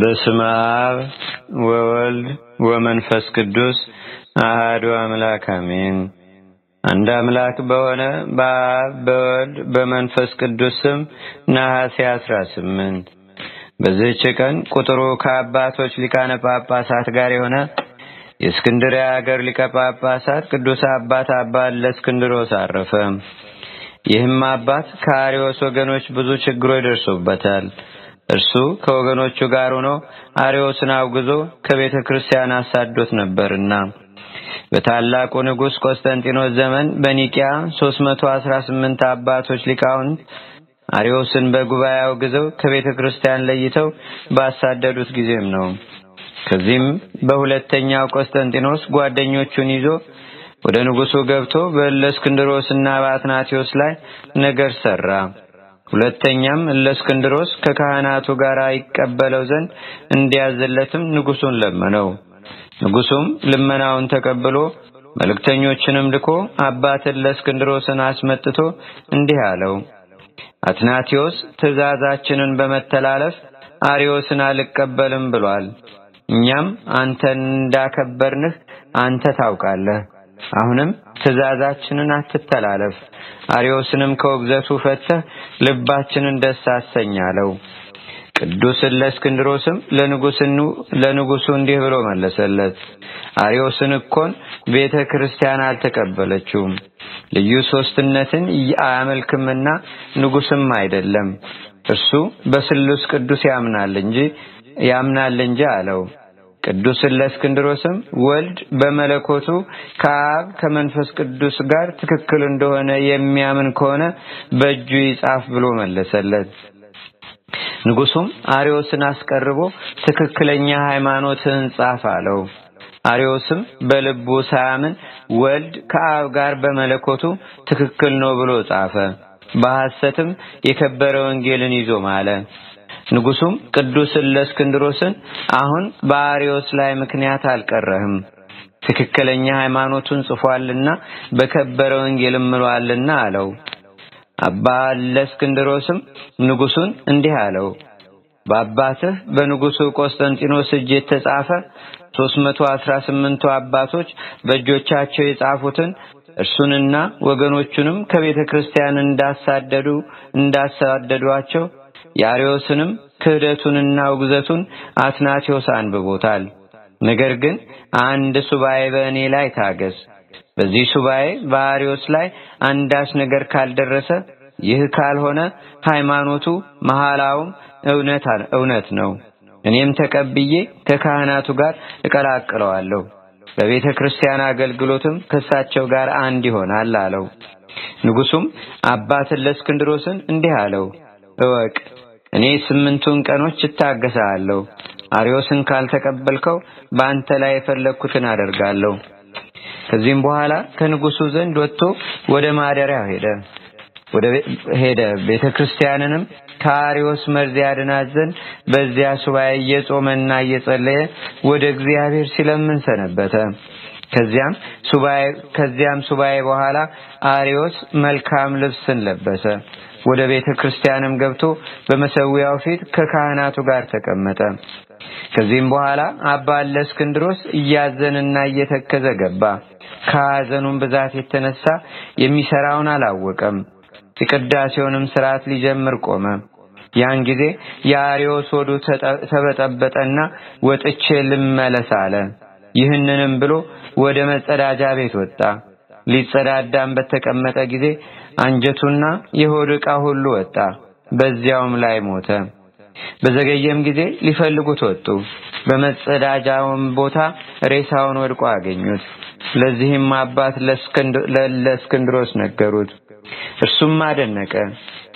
በስመ አብ ወወልድ ወመንፈስ ቅዱስ አህዱ አምላክ አሜን። አንድ አምላክ በሆነ በአብ በወልድ በመንፈስ ቅዱስ ስም ነሐሴ አስራ ስምንት በዚህች ቀን ቁጥሩ ከአባቶች ሊቃነ ጳጳሳት ጋር የሆነ የእስክንድርያ ሀገር ሊቀ ጳጳሳት ቅዱስ አባት አባ ለእስክንድሮስ አረፈ። ይህም አባት ከአሪዎስ ወገኖች ብዙ ችግሮች ደርሶበታል። እርሱ ከወገኖቹ ጋር ሆኖ አሪዎስን አውግዞ ከቤተ ክርስቲያን አሳዶት ነበርና በታላቁ ንጉሥ ቆስጠንጢኖስ ዘመን በኒቂያ 318 አባቶች ሊቃውንት አሪዎስን በጉባኤ አውግዘው ከቤተ ክርስቲያን ለይተው ባሳደዱት ጊዜም ነው። ከዚህም በሁለተኛው ቆስጠንጢኖስ ጓደኞቹን ይዞ ወደ ንጉሱ ገብቶ በእለእስክንድሮስና በአትናቴዎስ ላይ ነገር ሰራ። ሁለተኛም እለእስክንድሮስ ከካህናቱ ጋር ይቀበለው ዘንድ እንዲያዝለትም ንጉሱን ለመነው። ንጉሱም ልመናውን ተቀብሎ መልእክተኞችንም ልኮ አባት እለእስክንድሮስን አስመጥቶ እንዲህ አለው። አትናቴዎስ ትእዛዛችንን በመተላለፍ አሪዮስን አልቀበልም ብሏል። እኛም አንተን እንዳከበርንህ አንተ ታውቃለህ። አሁንም ትእዛዛችንን አትተላለፍ፣ አሪዮስንም ከውግዘቱ ፈተህ ልባችንን ደስ አሰኛለው። ቅዱስ እለእስክንድሮስም ለንጉሱ እንዲህ ብሎ መለሰለት። አሪዮስን እኮን ቤተ ክርስቲያን አልተቀበለችውም፣ ልዩ ሶስትነትን አያመልክምና ንጉስም አይደለም። እርሱ በስሉስ ቅዱስ ያምናል እንጂ ያምናል እንጂ አለው። ቅዱስ እለእስክንድሮስም ወልድ በመለኮቱ ከአብ ከመንፈስ ቅዱስ ጋር ትክክል እንደሆነ የሚያምን ከሆነ በእጁ ይጻፍ ብሎ መለሰለት። ንጉሱም አሪዮስን አስቀርቦ ትክክለኛ ሃይማኖትን ጻፍ አለው። አሪዮስም በልቡ ሳያምን ወልድ ከአብ ጋር በመለኮቱ ትክክል ነው ብሎ ጻፈ። በሐሰትም የከበረ ወንጌልን ይዞ ማለ። ንጉሱም ቅዱስ እለእስክንድሮስን አሁን በአሪዮስ ላይ ምክንያት አልቀረህም፣ ትክክለኛ ሃይማኖቱን ጽፏልና በከበረ ወንጌልም ምሏልና አለው። አባ እለእስክንድሮስም ንጉሱን እንዲህ አለው። በአባትህ በንጉሱ ቆስጠንጢኖስ እጅ የተጻፈ ሦስት መቶ አስራ ስምንቱ አባቶች በእጆቻቸው የጻፉትን እርሱንና ወገኖቹንም ከቤተ ክርስቲያን እንዳሳደዱ እንዳሳደዷቸው የአርዮስንም ክህደቱንና ውግዘቱን አትናቴዎስ አንብቦታል። ነገር ግን አንድ ሱባኤ በእኔ ላይ ታገስ። በዚህ ሱባኤ በአርዮስ ላይ አንዳች ነገር ካልደረሰ ይህ ካልሆነ ሃይማኖቱ መሐላውም እውነት ነው። እኔም ተቀብዬ ከካህናቱ ጋር እቀላቅለዋለሁ። በቤተ ክርስቲያን አገልግሎትም ከእሳቸው ጋር አንድ ይሆናል አለው። ንጉሱም አባት እለእስክንድሮስን እንዲህ አለው፣ እወቅ እኔ ስምንቱን ቀኖች እታገሳለሁ። አሪዮስን ካልተቀበልከው በአንተ ላይ የፈለግኩትን አደርጋለሁ። ከዚህም በኋላ ከንጉሱ ዘንድ ወጥቶ ወደ ማደሪያው ሄደ ወደ ሄደ ቤተ ክርስቲያንንም ከአሪዮስ መርዝ ያድናት ዘንድ በዚያ ሱባኤ እየጾመና እየጸለየ ወደ እግዚአብሔር ሲለምን ሰነበተ። ከዚያም ሱባኤ ከዚያም ሱባኤ በኋላ አሪዮስ መልካም ልብስን ለበሰ። ወደ ቤተ ክርስቲያንም ገብቶ በመሰዊያው ፊት ከካህናቱ ጋር ተቀመጠ። ከዚህም በኋላ አባ እለእስክንድሮስ እያዘንና እየተከዘ ገባ። ከሐዘኑም ብዛት የተነሳ የሚሰራውን አላወቀም። የቅዳሴውንም ስርዓት ሊጀምር ቆመ። ያን ጊዜ የአሪዮስ ሆዱ ተበጠበጠና ወጥቼ ልመለስ አለ። ይህንንም ብሎ ወደ መጸዳጃ ቤት ወጣ። ሊጸዳዳም በተቀመጠ ጊዜ አንጀቱና የሆድ ዕቃ ሁሉ ወጣ። በዚያውም ላይ ሞተ። በዘገየም ጊዜ ሊፈልጉት ወጡ። በመጸዳጃውም ቦታ ሬሳውን ወድቆ አገኙት። ለዚህም አባት ለእስክንድሮስ ነገሩት። እርሱም አደነቀ።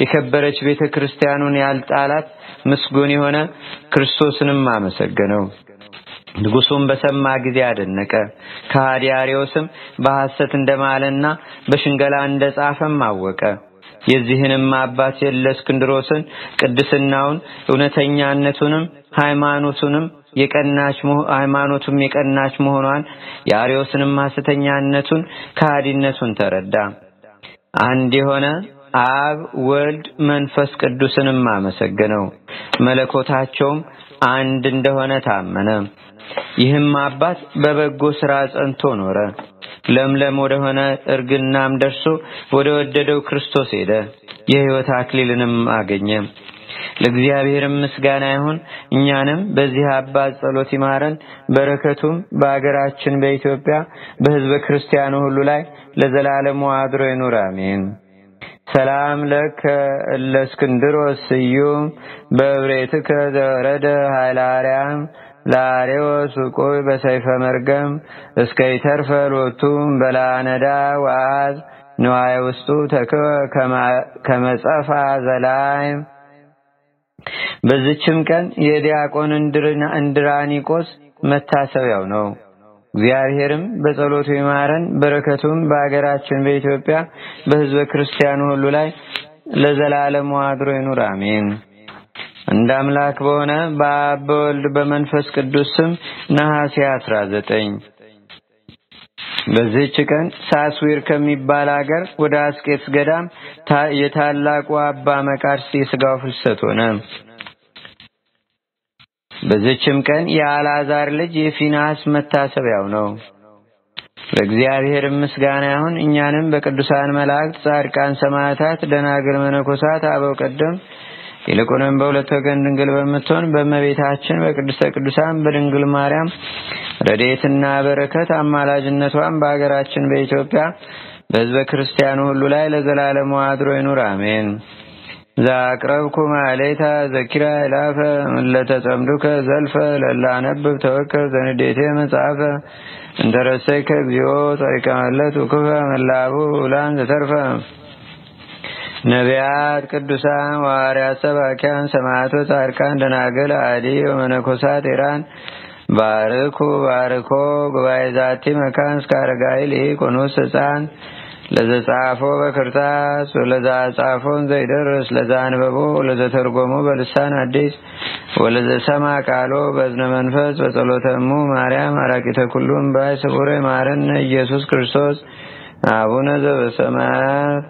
የከበረች ቤተ ክርስቲያኑን ያልጣላት ምስጉን የሆነ ክርስቶስንም አመሰገነው። ንጉሱም በሰማ ጊዜ አደነቀ። ከሃዲ አርዮስም በሐሰት እንደማለና በሽንገላ እንደጻፈም አወቀ። የዚህንም አባት የእለእስክንድሮስን ቅድስናውን እውነተኛነቱንም ሃይማኖቱንም የቀናች ሃይማኖቱም የቀናች መሆኗን የአርዮስንም ሐሰተኛነቱን ከሃዲነቱን ተረዳ። አንድ የሆነ አብ ወልድ መንፈስ ቅዱስንም አመሰገነው። መለኮታቸውም አንድ እንደሆነ ታመነ። ይህም አባት በበጎ ሥራ ጸንቶ ኖረ። ለምለም ወደሆነ እርግናም ደርሶ ወደ ወደደው ክርስቶስ ሄደ። የሕይወት አክሊልንም አገኘ። ለእግዚአብሔርም ምስጋና ይሁን። እኛንም በዚህ አባት ጸሎት ይማረን፣ በረከቱም በአገራችን በኢትዮጵያ በሕዝበ ክርስቲያኑ ሁሉ ላይ ለዘላለሙ አድሮ ይኑር፣ አሜን። ሰላም ለከ እለእስክንድሮስ ስዩም በብሬትከ ዘወረደ ኃይለ አርያም ለአሬዎስ ውቁይ በሰይፈ መርገም እስከ ይተርፈ ሎቱም በላነዳ ወአዝ ንዋየ ውስጡ ተክወ ከመጸፋ ዘላይ በዝችም ቀን የዲያቆን እንድራኒቆስ መታሰቢያው ነው። እግዚአብሔርም በጸሎቱ ይማረን፣ በረከቱም በአገራችን በኢትዮጵያ በሕዝበ ክርስቲያኑ ሁሉ ላይ ለዘላለሙ አድሮ ይኑር፣ አሜን። እንደ አምላክ በሆነ በአብ በወልድ በመንፈስ ቅዱስ ስም ነሐሴ አስራ ዘጠኝ በዚህች ቀን ሳስዊር ከሚባል አገር ወደ አስቄትስ ገዳም የታላቁ አባ መቃርስ የሥጋው ፍልሰት ሆነ። በዚህችም ቀን የአልዓዛር ልጅ የፊናስ መታሰቢያው ነው። ለእግዚአብሔር ምስጋና ይሁን። እኛንም በቅዱሳን መላእክት፣ ጻድቃን፣ ሰማዕታት፣ ደናግል፣ መነኮሳት፣ አበው ቀደም ይልቁንም በሁለት ወገን ድንግል በምትሆን በእመቤታችን በቅድስተ ቅዱሳን በድንግል ማርያም ረድኤትና በረከት አማላጅነቷን በአገራችን በኢትዮጵያ በሕዝበ ክርስቲያኑ ሁሉ ላይ ለዘላለሙ አድሮ ይኑር፣ አሜን። ዛቅረብኩ ማሌታ ዘኪራ ይላፈ ለተጸምዱከ ዘልፈ ለላነብብ ተወከብ ዘንዴቴ መጽሐፈ እንተረሰይከ እግዚኦ ጸሪቀመለት ውክፈ መላቡ ውላን ዘተርፈ። ነቢያት፣ ቅዱሳን፣ ዋርያት፣ ሰባኪያን፣ ሰማዕቶ፣ ጻድቃን፣ ደናግል፣ አዲ ወመነኮሳት ኢራን ባርኩ ባርኮ ጉባኤ ዛቲ መካን እስከ አረጋዊ ሊቆኑስ ህፃን ለዘጻፎ በክርታስ ወለዛ ጻፎን ዘይደርስ ለዛ አንበቦ ለዘተርጎሞ በልሳን አዲስ ወለዘሰማ ቃሎ በዝነ መንፈስ በጸሎተሙ ማርያም አራቂተ ኩሉም ባይ ስቡረ ማረነ ኢየሱስ ክርስቶስ። አቡነ ዘበሰማያት